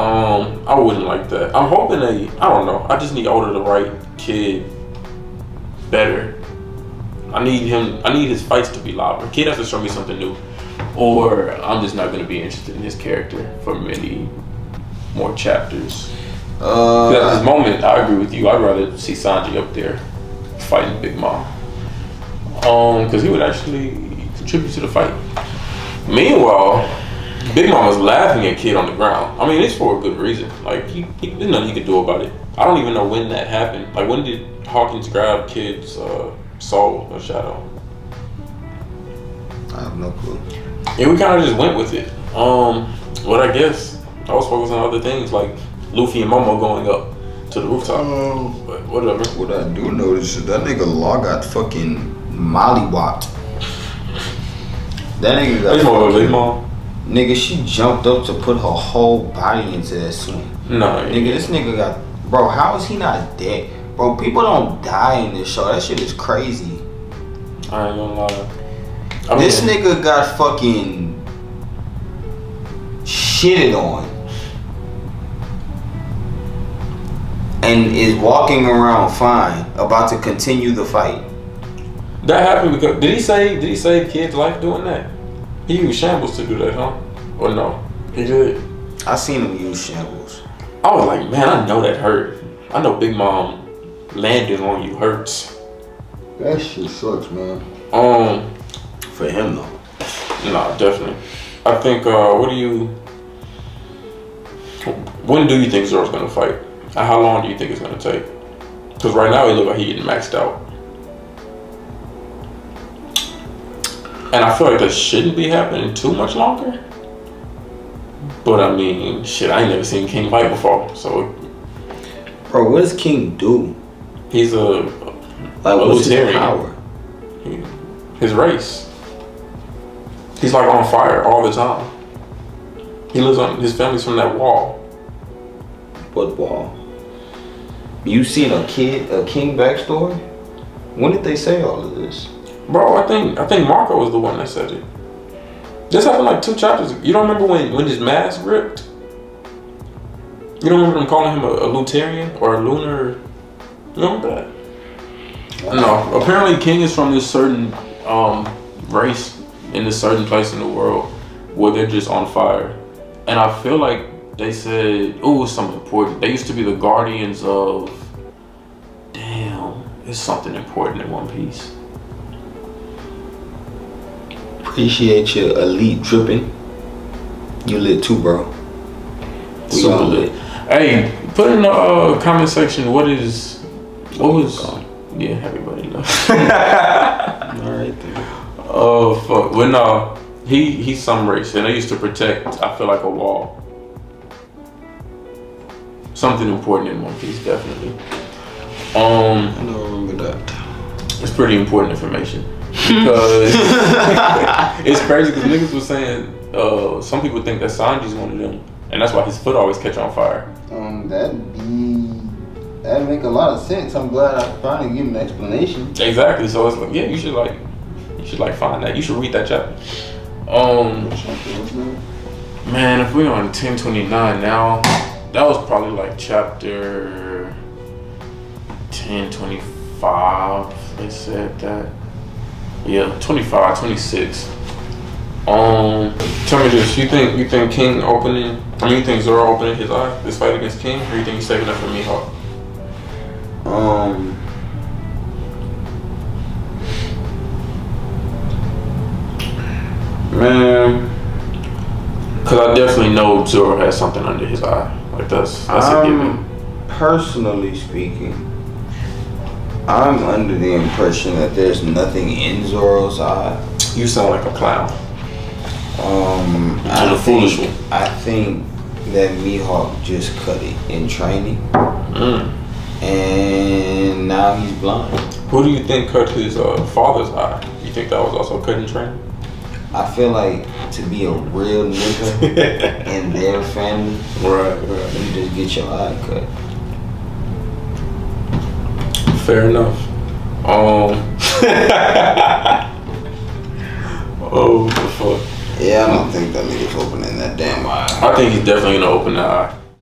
Um, I wouldn't like that. I'm hoping they. I don't know. I just need older the right kid better. I need him. I need his fights to be louder. Kid has to show me something new, or I'm just not gonna be interested in his character for many more chapters. Uh, at this moment, I agree with you. I'd rather see Sanji up there fighting Big Mom. Um, because he would actually contribute to the fight. Meanwhile, Big Mom was laughing at Kid on the ground. I mean, it's for a good reason. Like, he, he, there's nothing he could do about it. I don't even know when that happened. Like, when did Hawkins grab Kid's uh, soul or shadow? I have no clue. Yeah, we kind of just went with it. Um, what I guess I was focused on other things like Luffy and Momo going up to the rooftop. Um, But whatever. what I do notice is that nigga Law got fucking mollywopped. That nigga got Mom, fucking- Mom. Nigga, she jumped up to put her whole body into that swing. No, Nigga, this nigga got. Bro, how is he not dead? Bro, people don't die in this show. That shit is crazy. I ain't gonna lie. I this nigga got fucking shitted on. And is walking around fine, about to continue the fight. that happened because did he say did he save kid's life doing that? He used shambles to do that, huh? Or no? He did. I seen him use shambles. I was like, man, I know that hurt. I know Big Mom landing on you hurts. That shit sucks, man. Um, For him though. no, definitely. I think. uh What do you? When do you think Zoro's gonna fight? How long do you think it's gonna take? Because right now he look like he getting maxed out. And I feel like that shouldn't be happening too much longer. But I mean, shit, I ain't never seen King fight before, so Bro, what does King do? he's a Like, what's his power? his race. He's like on fire all the time. He lives on his family's from that wall. What wall? You seen a kid, a king backstory? When did they say all of this? Bro, I think I think Marco was the one that said it. This happened like two chapters. You don't remember when when his mask ripped? You don't remember them calling him a, a Lunarian or a lunar? You remember that? No. Apparently, King is from this certain um, race in this certain place in the world where they're just on fire, and I feel like they said, "Oh, something important." They used to be the guardians of. Damn, it's something important in One Piece. Appreciate your elite dripping. You lit too, bro. We Super all lit. Hey, put in the uh, comment section what is what was yeah everybody left. All right, oh fuck. Well no, he he's some race and they used to protect. I feel like a wall. Something important in One Piece, definitely. Um, I don't remember that. it's pretty important information because it's crazy because niggas was saying uh, some people think that Sanji's one of them, and that's why his foot always catch on fire. Um, that'd be that'd make a lot of sense. I'm glad I finally get an explanation. Exactly. So it's like, yeah, you should like, you should like find that. You should read that chapter. Um, man, if we're on 1029 now, that was probably like chapter 1025. They said that. Yeah, 25, 26. Um, tell me this: you think you think King opening? I mean, you think Zoro opening his eye this fight against King, or you think he's saving that for Mihawk? Um, Man, because I definitely know Zoro has something under his eye. Like that's that's a given. personally speaking, I'm under the impression that there's nothing in Zoro's eye. You sound like a clown. Um, To I the foolish think, I think that Mihawk just cut it in training, Mm. and now he's blind. Who do you think cut his uh, father's eye? You think that was also cut in training? I feel like to be a real nigga in their family, Right, right. you just get your eye cut. Fair enough. Um. oh, fuck. Yeah, I don't think that nigga's opening that damn eye. I think he's definitely gonna open the eye.